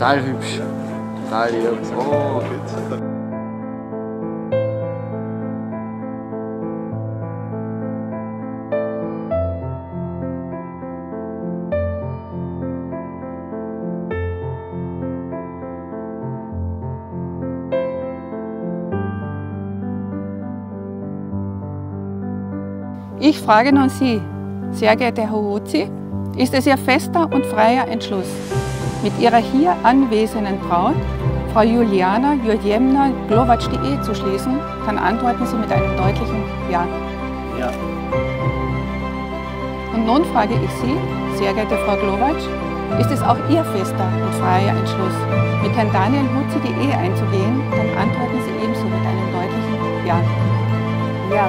total hübsch. Total lieb. Oh. Ich frage nun Sie, sehr geehrter Herr Hozi, ist es Ihr fester und freier Entschluss, mit Ihrer hier anwesenden Braut, Frau Juliana Juljemna Glowacz, die Ehe zu schließen? Dann antworten Sie mit einem deutlichen Ja. Ja. Und nun frage ich Sie, sehr geehrte Frau Glowacz, ist es auch Ihr fester und freier Entschluss, mit Herrn Daniel Hutzi die Ehe einzugehen? Dann antworten Sie ebenso mit einem deutlichen Ja. Ja.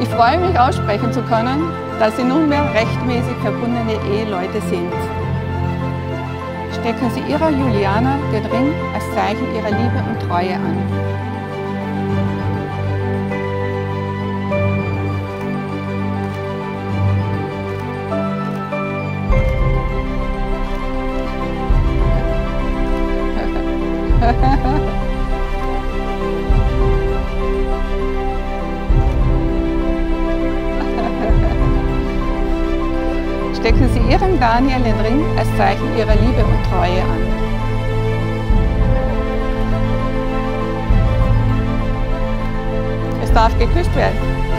Ich freue mich aussprechen zu können, dass Sie nunmehr rechtmäßig verbundene Eheleute sind. Stecken Sie Ihrer Juliana den Ring als Zeichen Ihrer Liebe und Treue an. Stecken Sie Ihrem Daniel den Ring als Zeichen Ihrer Liebe und Treue an. Es darf geküsst werden.